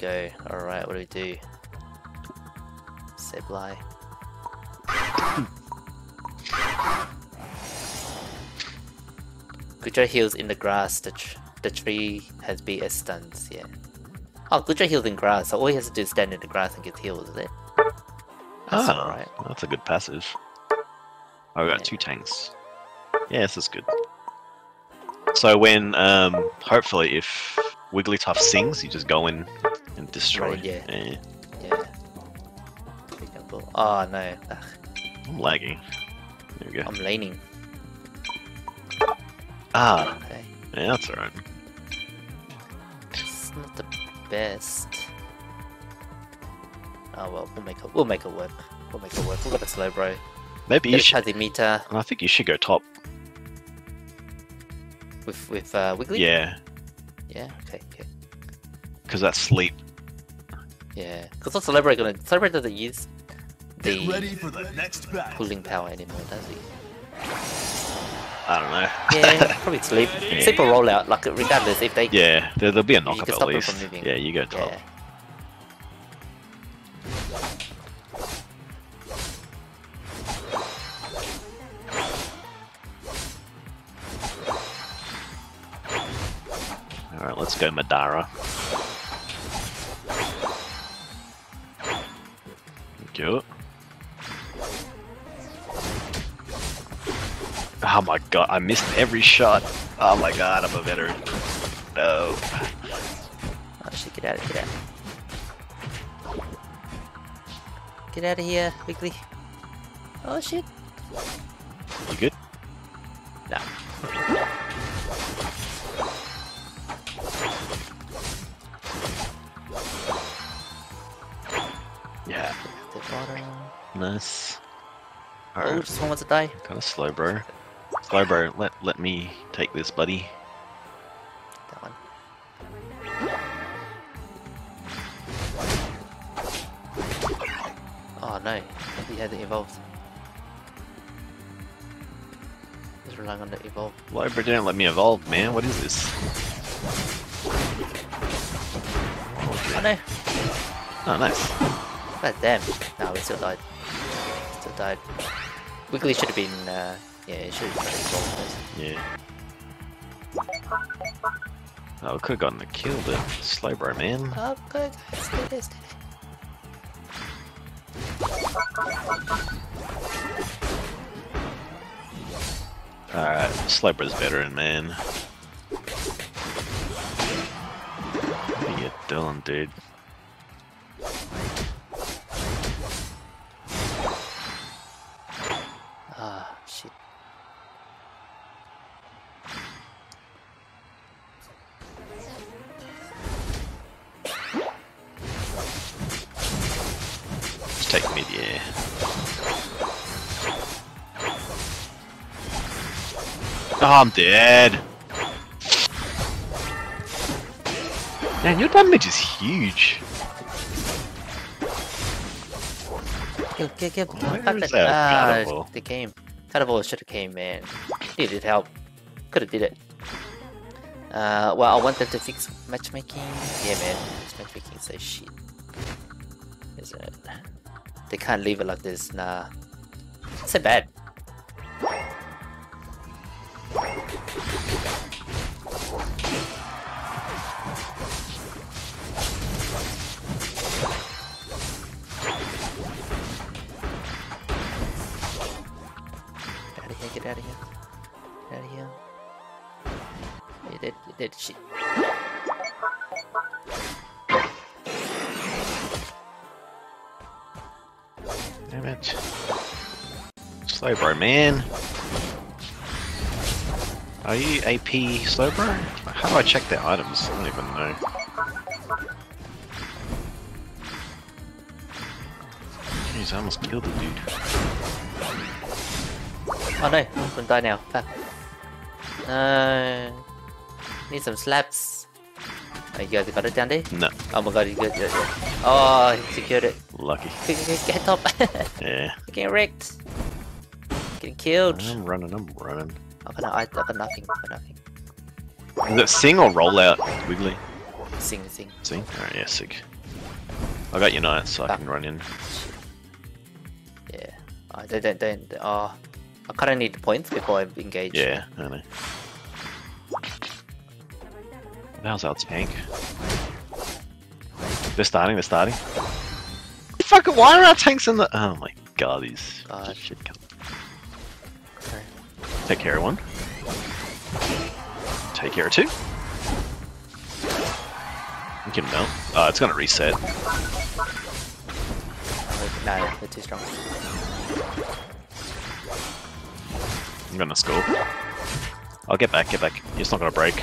go. Alright, what do we do? Seblai. Gujo heals in the grass, the, tr the tree has BS stuns, yeah. Oh, Gujo heals in grass, so all he has to do is stand in the grass and get healed, is it? That's Ah, alright. that's a good passive. Oh, we got Yeah. two tanks. Yeah, this is good. So when, um, hopefully if Wigglytuff sings, you just go in and destroy. Right, yeah. yeah. Yeah. Pick up ball. Oh no, Ugh, I'm lagging. There we go. I'm leaning. Ah, Okay. yeah, that's alright. It's not the best. Oh well, we'll make it. We'll make it work. We'll make it work. We've got a Slowbro. Maybe you Get a should. Kazzimita I think you should go top. with with uh, Wiggly. Yeah, Yeah. Okay. Okay. because that sleep. Yeah. Because what's Celebra gonna? Celebra doesn't use Get the ready for the next battle. cooling power anymore, does he? I don't know. Yeah. probably sleep. Yeah. Sleep or roll out. Like regardless, if they. yeah, there, there'll be a You knock can up at stop least. from. Yeah, you go top. Yeah. All right, let's go Madara. Oh my god, I missed every shot. Oh my god, I'm a veteran. No. Oh shit! Get out! of here. Get out of here, quickly. Oh shit! You good? No. Yeah. Nice. Oh, Alright, just one wants to die. kind of slow, bro. Slow, bro. Let let me take this, buddy. That one. Oh no, he hasn't evolved. He's relying on the evolve. Slow, bro, don't let me evolve, man. What is this? Oh no! Oh, nice. God damn. No, we still died. Still died. Wiggly should have been, uh, yeah, it should have been. Yeah. Oh, we could have gotten a kill, but slow, bro, man. Oh, good. Let's do this. do this. Alright, Slowbro's veteran, man. What are you doing, dude? Take mid, yeah. Oh, I'm dead. Man, your damage is huge. Kill, kill, kill. Where Fuck is it. that Ah, Gardevoir? the game. Gardevoir should have came, man. Needed help. Could have did it. Uh, well, I wanted to fix matchmaking. Yeah, man. This matchmaking is so shit. Isn't it? They can't leave it like this. Nah. It's so bad. Get out of here, get out of here. Get out of here. You did, you did shit. Damn it. Slow, bro, man. Are you AP slow, bro? How do I check their items? I don't even know. Jeez, I almost killed the dude. Oh no, I'm gonna die now. Fuck. No. Need some slaps. Oh, you guys got it down there? No, Oh my god, you. Yeah, yeah. Oh, he secured it. lucky. Get, top. Yeah. Getting wrecked. Getting killed. I'm running, I'm running. I got, no, I, I got nothing. I got nothing. Is it sing or roll out, Wiggly? Sing, sing. Sing? Alright, yeah, sick. I got Unite, so I can run in. Yeah. Uh, don't, don't, don't. Oh, I kind of need the points before I engage. Yeah, I know. How's our tank? They're starting, they're starting. Fuck, why are our tanks in the. Oh my god, these God. Ah, oh, shit come. Okay. Take care of one. Take care of two. You can melt. Oh, it's gonna reset. Oh, No, they're too strong. I'm gonna score. I'll get back, get back. It's not gonna break.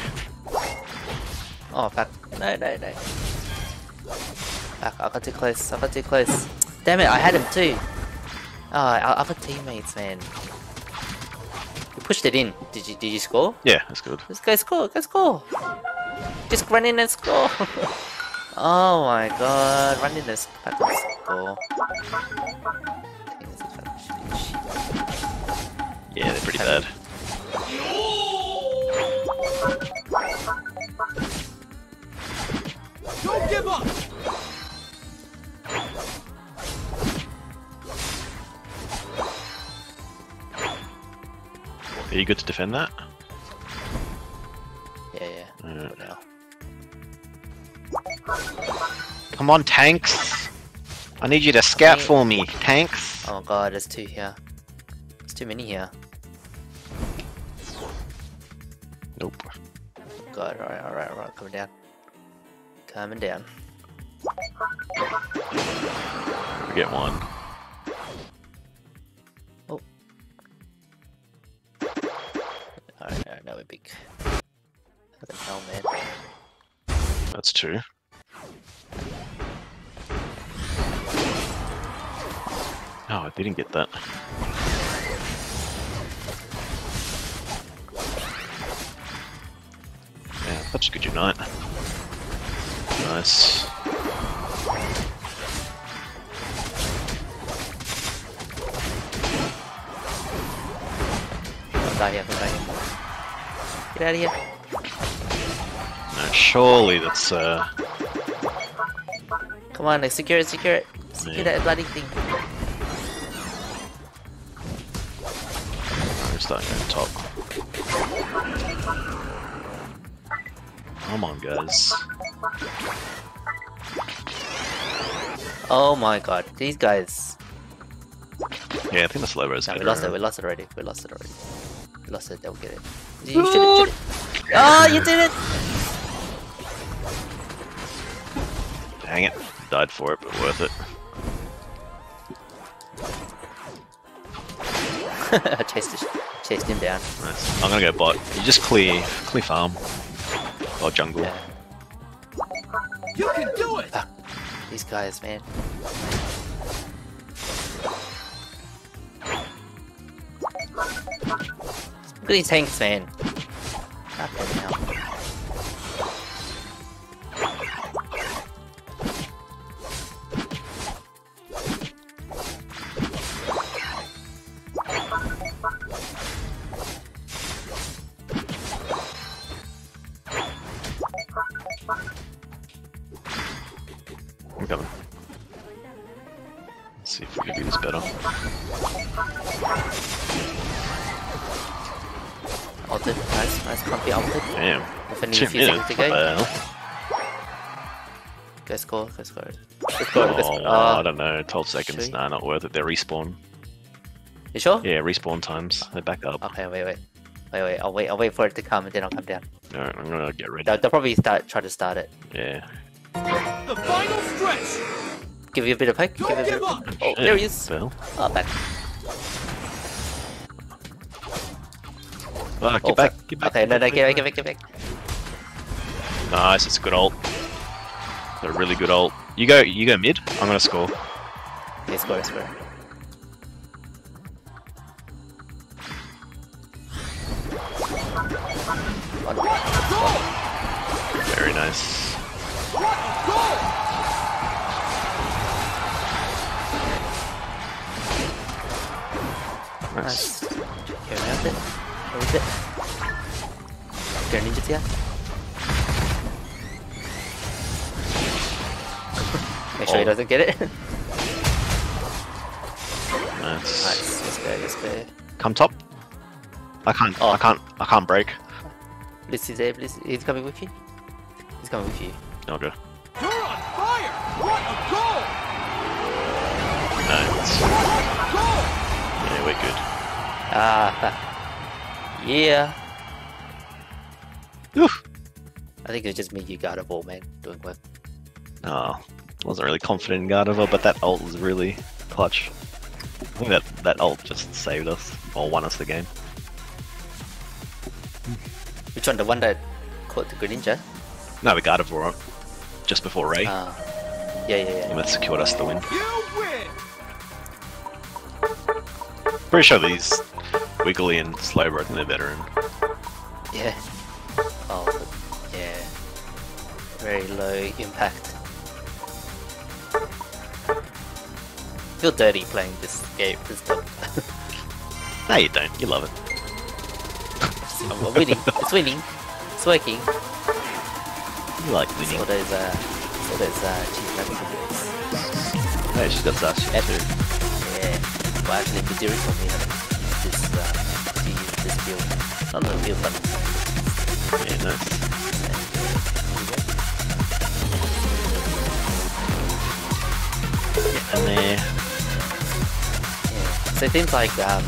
Oh, fuck. No, no, no. Fuck, I got too close. I got too close. Damn it, I had him too. Oh, our other teammates, man. You pushed it in. Did you did you score? Yeah, that's good. Let's go score, go score. Just run in and score. oh my god, run in and s- fucking score. Team is a fucking shit. Yeah, they're pretty bad. Don't give up! Are you good to defend that? Yeah, yeah. Yeah. For now. Come on, tanks! I need you to scout Okay. for me, tanks! Oh god, there's two here. There's too many here. Nope. God, alright, alright, alright, coming down. Coming down. We get one. Oh. Alright, alright, now we're big. Hell, man? That's true. Oh, I didn't get that. Yeah, that's a good unite. Nice. Don't die here, don't die here. Get out of here. No, surely that's uh Come on, like, secure it, secure it. Secure Yeah. that bloody thing. I'm starting the top. Come on guys. Oh my god, these guys. Yeah, I think the slow road's No, we lost it, we lost it already. We lost it already. We lost it, they'll get it. You should have. Oh, ah, you did it! Dang it. Died for it, but worth it. I chased, it, chased him down. Nice. I'm gonna go bot. You just clear clear farm. Or jungle. Yeah. You can do it! These guys, man. Look at these tanks, man. Fucking hell. Nice, nice, comfy altered. Damn. If I need a Two few seconds to What go. the hell? Go score, go score. Oh, go score, Oh, score. I Oh, don't know. 12 seconds. Sweet. Nah, not worth it. They're respawn. you sure? Yeah, respawn times. They're back up. Okay, wait, wait. Wait, wait, I'll wait, I'll wait for it to come and then I'll come down. Alright, I'm gonna get ready. They'll, they'll probably start, try to start it. Yeah. The final stretch! Give you a bit of poke, give Don't you a bit give of up! Oh, Shit. there he is. Well, Oh, back. Ah, get Oh, back. Get back. Okay, no, no, get back, get back, get back. Nice. It's a good ult. It's a really good ult. You go. You go mid. I'm gonna score. Yeah, score, score. Very nice. Nice. Nice. Okay, around it. Where is? There are ninjas here. Make sure he Oh. doesn't get it. Nice. nice. Let's go. Let's go. Come top. I can't. Oh. I can't. I can't break. Bliss is there. Bliss. He's coming with you. He's coming with you. Okay. You're on fire! What a goal! Nice. Goal! Yeah, we're good. Ah. Yeah. Oof. I think it's just me, you got a ball, man. Doing work. Oh, wasn't really confident in Gardevoir, but that ult was really clutch. I think that that ult just saved us or won us the game. Which one? The one that caught the Greninja? No, the Gardevoir just before Ray. Ah. yeah, yeah, yeah. and that secured us the win. You win! Pretty sure these Wiggly and Slowbro, I think they're better. Yeah. Oh, yeah. Very low impact. Feel dirty playing this game, this stuff. no, you don't. You love it. I'm winning. It's winning. It's working. You like winning. all those, uh, all those, uh, rabbit videos. Hey, she's got Zacian Yep. too. Yeah. Well, actually, Budiri told me how to use this, uh, this don't the build, but... Yeah, nice. And uh, yeah. So it like um,